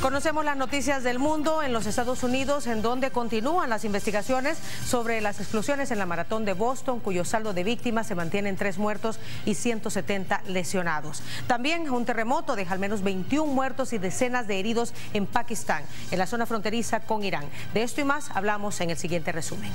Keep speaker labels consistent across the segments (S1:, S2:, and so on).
S1: Conocemos las noticias del mundo en los Estados Unidos, en donde continúan las investigaciones sobre las explosiones en la maratón de Boston, cuyo saldo de víctimas se mantiene en tres muertos y 170 lesionados. También un terremoto deja al menos 21 muertos y decenas de heridos en Pakistán, en la zona fronteriza con Irán. De esto y más hablamos en el siguiente resumen.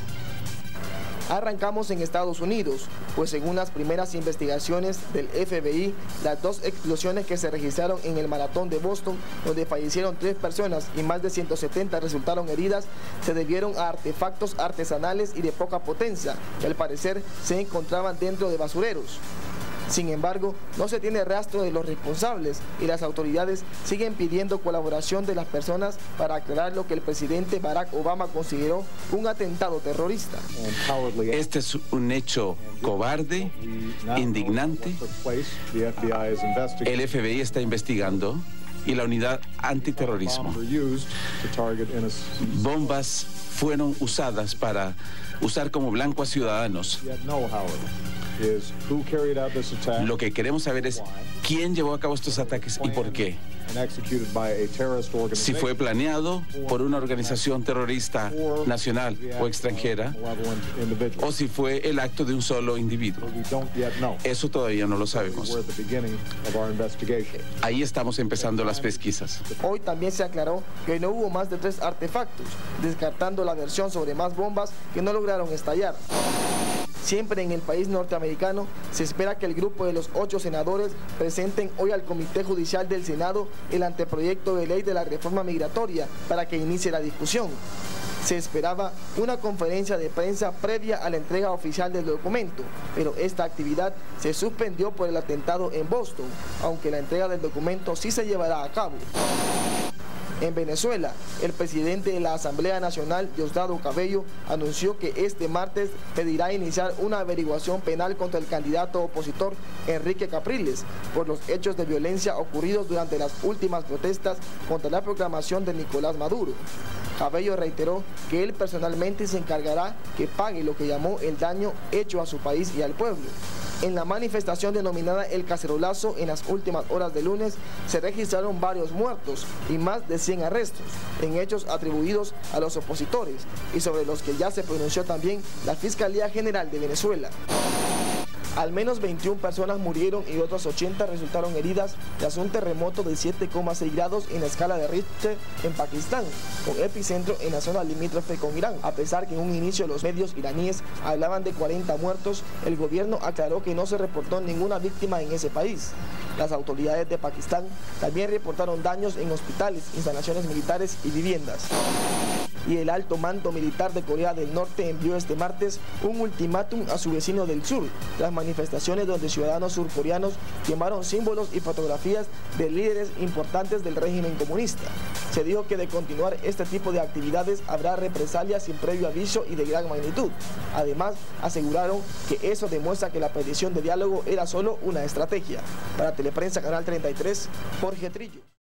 S2: Arrancamos en Estados Unidos, pues según las primeras investigaciones del FBI, las dos explosiones que se registraron en el maratón de Boston, donde fallecieron tres personas y más de 170 resultaron heridas, se debieron a artefactos artesanales y de poca potencia, que al parecer se encontraban dentro de basureros. Sin embargo, no se tiene rastro de los responsables y las autoridades siguen pidiendo colaboración de las personas para aclarar lo que el presidente Barack Obama consideró un atentado terrorista.
S3: Este es un hecho cobarde, indignante. El FBI está investigando y la unidad antiterrorismo. Bombas fueron usadas para usar como blanco a ciudadanos. Lo que queremos saber es quién llevó a cabo estos ataques y por qué. Si fue planeado por una organización terrorista nacional o extranjera o si fue el acto de un solo individuo. Eso todavía no lo sabemos. Ahí estamos empezando las pesquisas.
S2: Hoy también se aclaró que no hubo más de tres artefactos, descartando la versión sobre más bombas que no lograron estallar. Siempre en el país norteamericano se espera que el grupo de los ocho senadores presenten hoy al Comité Judicial del Senado el anteproyecto de ley de la reforma migratoria para que inicie la discusión. Se esperaba una conferencia de prensa previa a la entrega oficial del documento, pero esta actividad se suspendió por el atentado en Boston, aunque la entrega del documento sí se llevará a cabo. En Venezuela, el presidente de la Asamblea Nacional, Diosdado Cabello, anunció que este martes pedirá iniciar una averiguación penal contra el candidato opositor Enrique Capriles por los hechos de violencia ocurridos durante las últimas protestas contra la proclamación de Nicolás Maduro. Cabello reiteró que él personalmente se encargará que pague lo que llamó el daño hecho a su país y al pueblo. En la manifestación denominada El Cacerolazo en las últimas horas de lunes se registraron varios muertos y más de 100 arrestos en hechos atribuidos a los opositores y sobre los que ya se pronunció también la Fiscalía General de Venezuela. Al menos 21 personas murieron y otras 80 resultaron heridas tras un terremoto de 7,6 grados en la escala de Richter en Pakistán, con epicentro en la zona limítrofe con Irán. A pesar que en un inicio los medios iraníes hablaban de 40 muertos, el gobierno aclaró que no se reportó ninguna víctima en ese país. Las autoridades de Pakistán también reportaron daños en hospitales, instalaciones militares y viviendas y el alto mando militar de Corea del Norte envió este martes un ultimátum a su vecino del sur, las manifestaciones donde ciudadanos surcoreanos quemaron símbolos y fotografías de líderes importantes del régimen comunista. Se dijo que de continuar este tipo de actividades habrá represalias sin previo aviso y de gran magnitud. Además, aseguraron que eso demuestra que la petición de diálogo era solo una estrategia. Para Teleprensa Canal 33, Jorge Trillo.